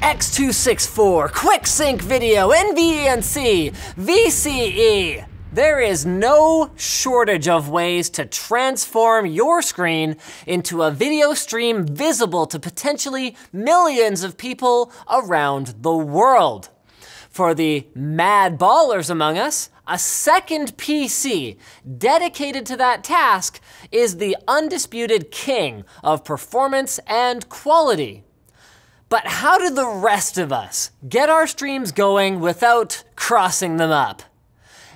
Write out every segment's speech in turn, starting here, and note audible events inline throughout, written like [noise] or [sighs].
X264, QuickSync Video, NVENC, VCE. There is no shortage of ways to transform your screen into a video stream visible to potentially millions of people around the world. For the mad ballers among us, a second PC dedicated to that task is the undisputed king of performance and quality. But how do the rest of us get our streams going without crossing them up?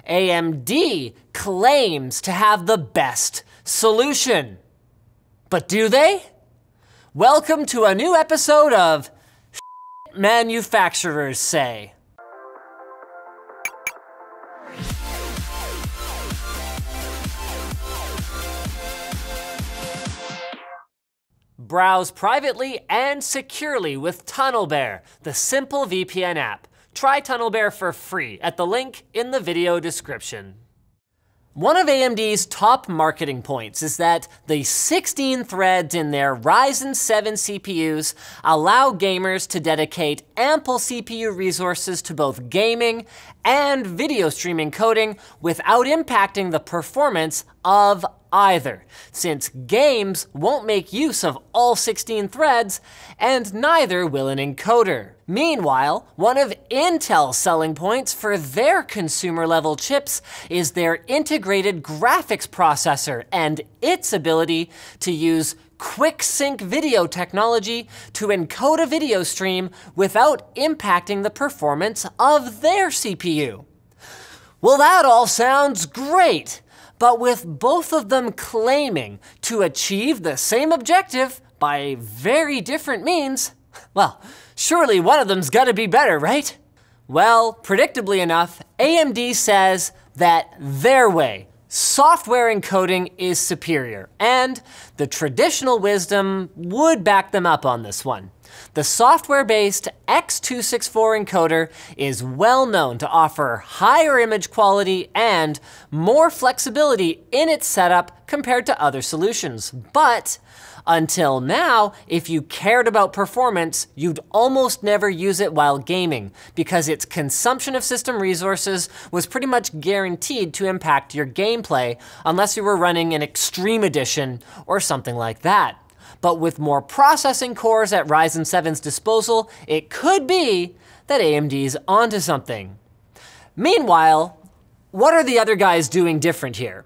AMD claims to have the best solution. But do they? Welcome to a new episode of [laughs] Manufacturers Say. Browse privately and securely with TunnelBear, the simple VPN app. Try TunnelBear for free at the link in the video description. One of AMD's top marketing points is that the 16 threads in their Ryzen 7 CPUs allow gamers to dedicate ample CPU resources to both gaming and video streaming coding without impacting the performance of either, since games won't make use of all 16 threads, and neither will an encoder. Meanwhile, one of Intel's selling points for their consumer level chips is their integrated graphics processor and its ability to use quick sync video technology to encode a video stream without impacting the performance of their CPU. Well, that all sounds great, but with both of them claiming to achieve the same objective by very different means, well, surely one of them's gotta be better, right? Well, predictably enough, AMD says that their way, software encoding is superior, and the traditional wisdom would back them up on this one. The software-based X264 encoder is well known to offer higher image quality and more flexibility in its setup compared to other solutions. But until now, if you cared about performance, you'd almost never use it while gaming because its consumption of system resources was pretty much guaranteed to impact your gameplay unless you were running an Extreme Edition or something like that. But with more processing cores at Ryzen 7's disposal, it could be that AMD's onto something. Meanwhile, what are the other guys doing different here?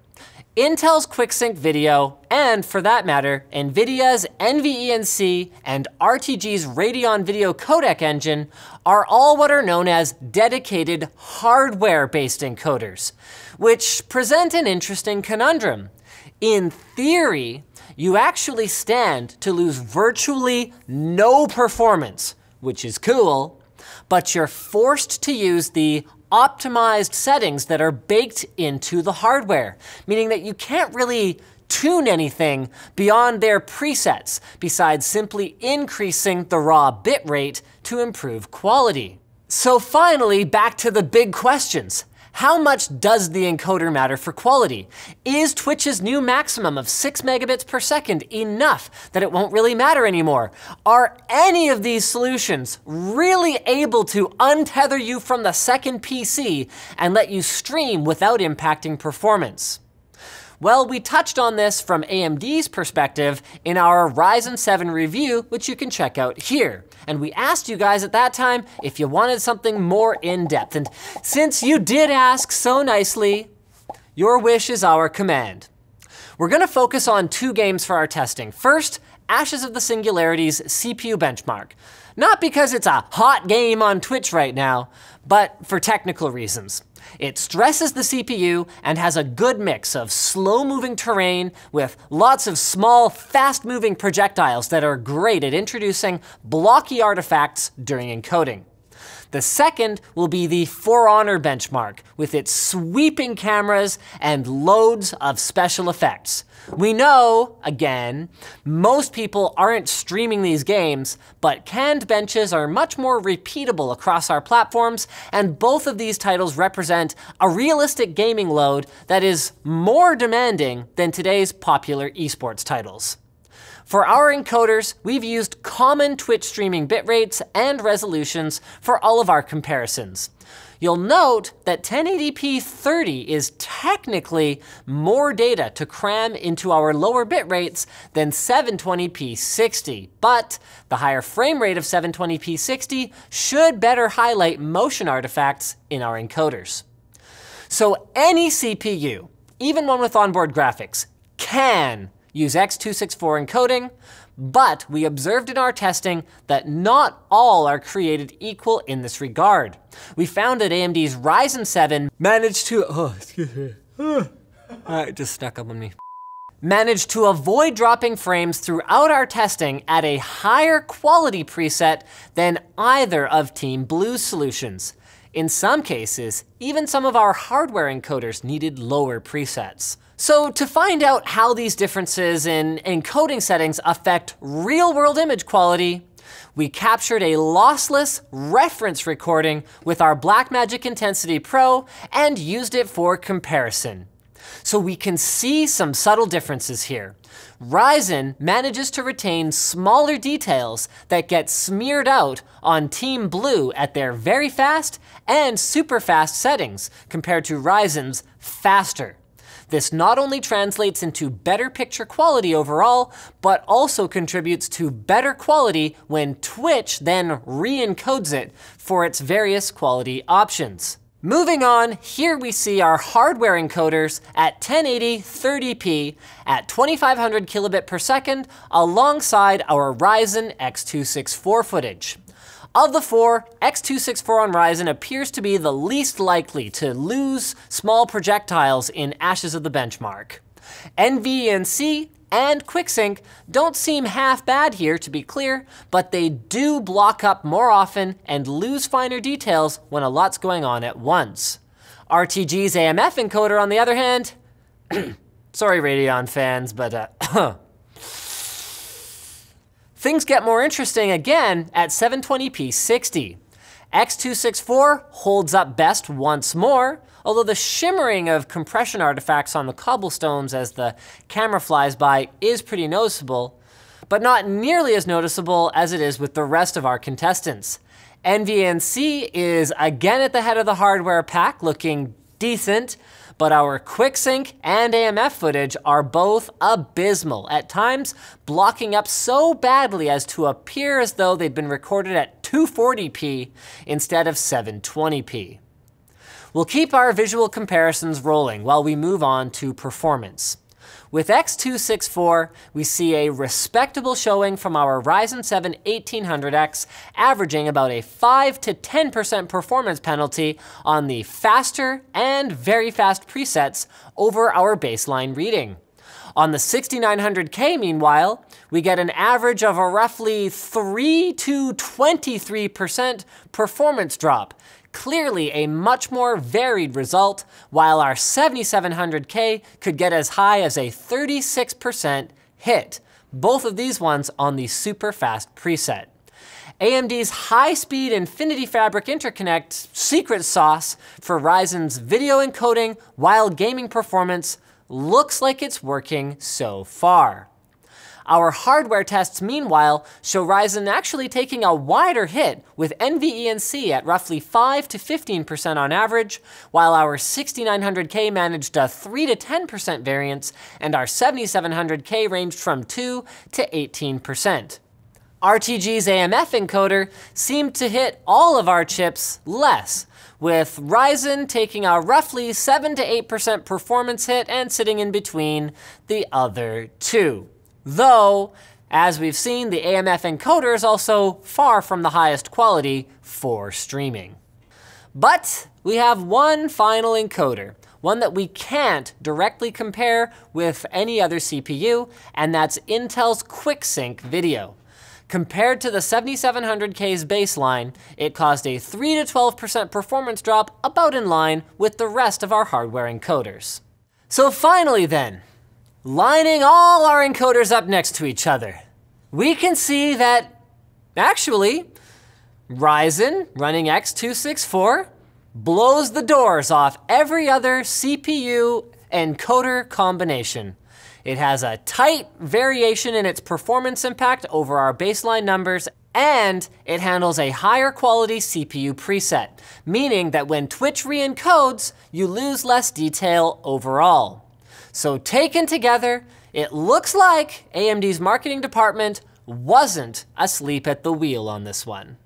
Intel's QuickSync Video, and for that matter, NVIDIA's NVENC and RTG's Radeon Video Codec engine are all what are known as dedicated hardware-based encoders, which present an interesting conundrum. In theory, you actually stand to lose virtually no performance, which is cool, but you're forced to use the optimized settings that are baked into the hardware, meaning that you can't really tune anything beyond their presets, besides simply increasing the raw bitrate to improve quality. So finally, back to the big questions. How much does the encoder matter for quality? Is Twitch's new maximum of 6 megabits per second enough that it won't really matter anymore? Are any of these solutions really able to untether you from the second PC and let you stream without impacting performance? Well, we touched on this from AMD's perspective in our Ryzen 7 review, which you can check out here. And we asked you guys at that time if you wanted something more in-depth. And since you did ask so nicely, your wish is our command. We're gonna focus on two games for our testing. First, Ashes of the Singularity's CPU benchmark. Not because it's a hot game on Twitch right now, but for technical reasons. It stresses the CPU and has a good mix of slow-moving terrain with lots of small, fast-moving projectiles that are great at introducing blocky artifacts during encoding. The second will be the For Honor benchmark, with its sweeping cameras and loads of special effects. We know, again, most people aren't streaming these games, but canned benches are much more repeatable across our platforms, and both of these titles represent a realistic gaming load that is more demanding than today's popular esports titles. For our encoders, we've used common Twitch streaming bitrates and resolutions for all of our comparisons. You'll note that 1080p 30 is technically more data to cram into our lower bit rates than 720p 60, but the higher frame rate of 720p 60 should better highlight motion artifacts in our encoders. So any CPU, even one with onboard graphics, can use X264 encoding, but we observed in our testing that not all are created equal in this regard. We found that AMD's Ryzen 7 managed to, oh, excuse me, [sighs] oh, it just stuck up on me. Managed to avoid dropping frames throughout our testing at a higher quality preset than either of Team Blue's solutions. In some cases, even some of our hardware encoders needed lower presets. So to find out how these differences in encoding settings affect real world image quality, we captured a lossless reference recording with our Blackmagic Intensity Pro and used it for comparison. So we can see some subtle differences here. Ryzen manages to retain smaller details that get smeared out on Team Blue at their very fast and super fast settings compared to Ryzen's faster. This not only translates into better picture quality overall, but also contributes to better quality when Twitch then re-encodes it for its various quality options. Moving on, here we see our hardware encoders at 1080 30p at 2500 kilobit per second alongside our Ryzen X264 footage. Of the four, X264 on Ryzen appears to be the least likely to lose small projectiles in Ashes of the Benchmark. NVENC and QuickSync don't seem half bad here, to be clear, but they do block up more often and lose finer details when a lot's going on at once. RTG's AMF encoder, on the other hand, [clears throat] sorry Radeon fans, but uh, [clears throat] Things get more interesting again at 720p 60. X264 holds up best once more, although the shimmering of compression artifacts on the cobblestones as the camera flies by is pretty noticeable, but not nearly as noticeable as it is with the rest of our contestants. NVENC is again at the head of the hardware pack, looking decent, but our QuickSync and AMF footage are both abysmal, at times blocking up so badly as to appear as though they'd been recorded at 240p instead of 720p. We'll keep our visual comparisons rolling while we move on to performance. With X264, we see a respectable showing from our Ryzen 7 1800X, averaging about a 5 to 10% performance penalty on the faster and very fast presets over our baseline reading. On the 6900K, meanwhile, we get an average of a roughly 3 to 23% performance drop, clearly a much more varied result, while our 7700K could get as high as a 36% hit, both of these ones on the super fast preset. AMD's high-speed Infinity Fabric Interconnect secret sauce for Ryzen's video encoding while gaming performance looks like it's working so far. Our hardware tests, meanwhile, show Ryzen actually taking a wider hit with NVENC at roughly 5 to 15% on average, while our 6900K managed a 3 to 10% variance, and our 7700K ranged from 2 to 18%. RTG's AMF encoder seemed to hit all of our chips less, with Ryzen taking a roughly 7 to 8% performance hit and sitting in between the other two. Though, as we've seen, the AMF encoder is also far from the highest quality for streaming. But we have one final encoder, one that we can't directly compare with any other CPU, and that's Intel's QuickSync Video. Compared to the 7700K's baseline, it caused a 3 to 12% performance drop about in line with the rest of our hardware encoders. So finally then, lining all our encoders up next to each other, we can see that actually Ryzen running X264 blows the doors off every other CPU encoder combination. It has a tight variation in its performance impact over our baseline numbers, and it handles a higher quality CPU preset, meaning that when Twitch re-encodes, you lose less detail overall. So taken together, it looks like AMD's marketing department wasn't asleep at the wheel on this one.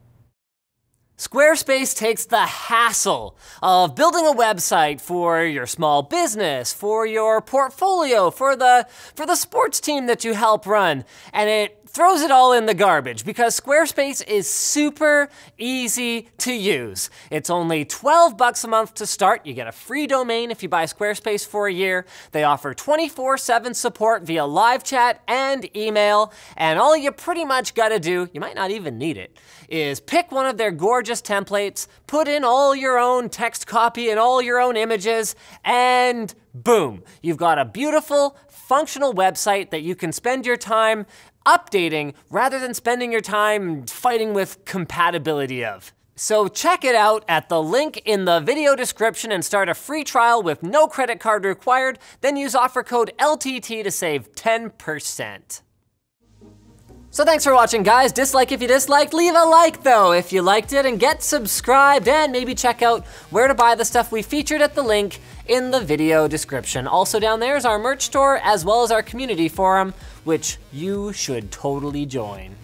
Squarespace takes the hassle of building a website for your small business, for your portfolio, for the, for the sports team that you help run, and it throws it all in the garbage because Squarespace is super easy to use. It's only 12 bucks a month to start. You get a free domain if you buy Squarespace for a year. They offer 24-7 support via live chat and email, and all you pretty much gotta do, you might not even need it, is pick one of their gorgeous templates, put in all your own text copy and all your own images, and boom, you've got a beautiful, functional website that you can spend your time updating rather than spending your time fighting with compatibility of. So check it out at the link in the video description and start a free trial with no credit card required, then use offer code LTT to save 10%. So thanks for watching guys, dislike if you disliked, leave a like though if you liked it, and get subscribed, and maybe check out where to buy the stuff we featured at the link in the video description. Also down there is our merch store, as well as our community forum, which you should totally join.